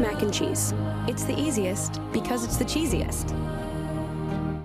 mac and cheese. It's the easiest because it's the cheesiest.